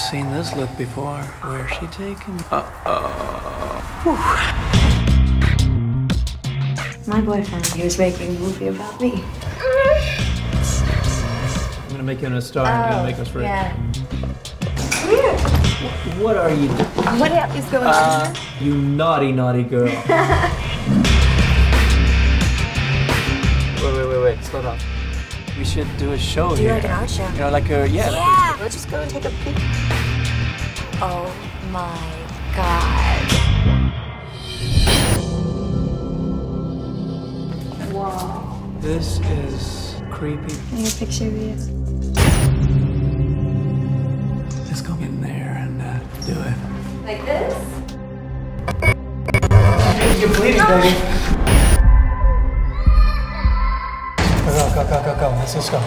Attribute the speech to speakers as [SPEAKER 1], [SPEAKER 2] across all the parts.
[SPEAKER 1] I've seen this look before. Where's she taking me?
[SPEAKER 2] My boyfriend, he was making a movie about me.
[SPEAKER 1] I'm gonna make you a star and you're gonna make us oh, rich.
[SPEAKER 2] Yeah.
[SPEAKER 1] What are you doing?
[SPEAKER 2] What is going on?
[SPEAKER 1] Ah, you naughty, naughty girl. wait, wait, wait, wait. Slow down. We should do a show
[SPEAKER 2] Do
[SPEAKER 1] here.
[SPEAKER 2] like an art show.
[SPEAKER 1] You know, like a yeah. like a-
[SPEAKER 2] Yeah. Let's just go and take a peek. Oh my god. Wow.
[SPEAKER 1] This is creepy.
[SPEAKER 2] Can I get a picture of you?
[SPEAKER 1] Let's go in there and uh, do it.
[SPEAKER 2] Like this?
[SPEAKER 1] You're bleeding, baby. Go, go, go, go, go, go. Let's just go.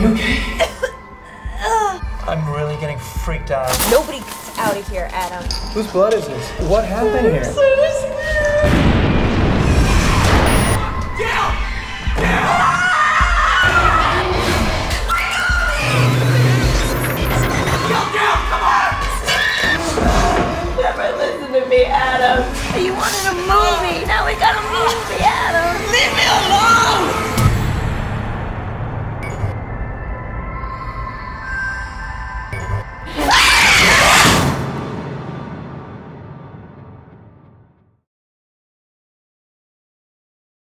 [SPEAKER 1] You okay? I'm really getting freaked out.
[SPEAKER 2] Nobody gets out of here, Adam.
[SPEAKER 1] Whose blood is this? What happened here?